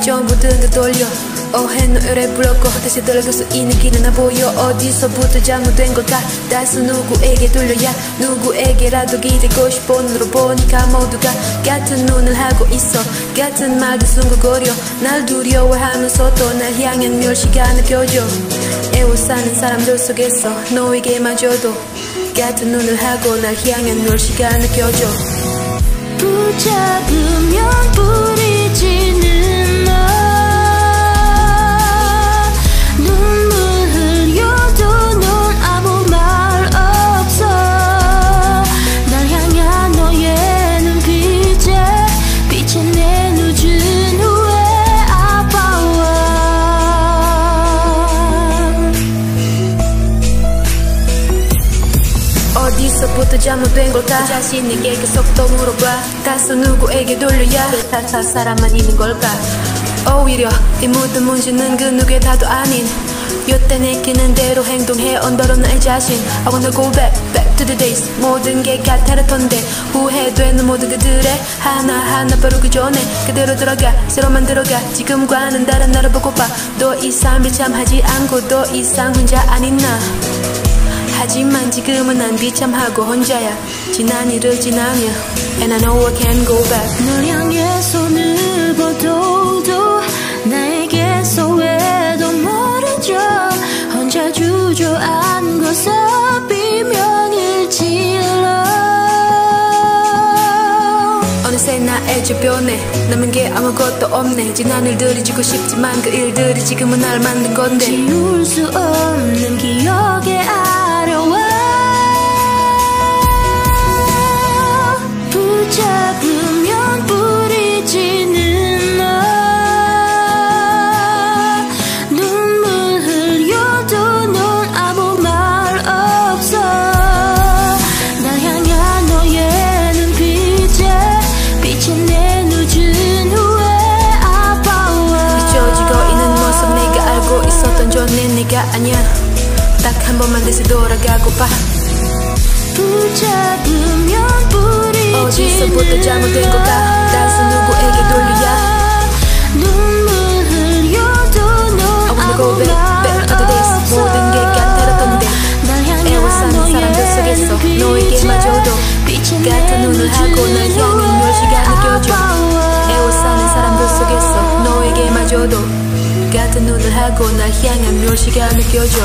전부 등을 돌려. 오해는 오래 불렀고 다시 들어갈 수 있는 길은 안 보여. 어디서부터 잘못된 걸까? 다시 누구에게 돌려야? 누구에게라도 기대고 싶어. 눈으로 보니까 모두가 같은 눈을 하고 있어. 같은 말도 숨고거려. 날 두려워하면서 또날 향한 멸시가 느껴져 애워싸는 사람들 속에서 너에게마저도 같은 눈을 하고 날 향한 멸시가 느껴져 붙잡으면 어디서부터 잘못된 걸까? 자신에게 계속 또 물어봐. 다소 누구에게 돌려야 탓할 사람만 있는 걸까? 오히려 이 모든 문제는 그 누구에다도 아닌. 요때 내키는 대로 행동해 언더로 나의 자신. I wanna go back, back to the days. 모든 게 같았던데 후회되는 모든 그들의 하나하나 바로 그 전에. 그대로 들어가 새로 만 들어가. 지금과는 다른 나를 보고 봐더 이상 비참하지 않고 더 이상 혼자 아닌 나 하지만 지금은 난 비참하고 혼자야. 지난 일을 지나며 And I know I can't go back. 널 향해 손을 뻗어도 나에게서 왜더 멀어져 혼자 주저앉아서 비명을 질러. 어느새 나의 주변에 남은 게 아무것도 없네. 지난 일들이 지고 싶지만 그 일들이 지금은 날 만든 건데. 지울 수 없는 기억 아니야. 딱 한 번만 다시 돌아가고파 붙잡으면 불이 어디서부터 잘못된 걸까? 다시 누구에 같은 눈을 하고 날 향한 멸시가 느껴져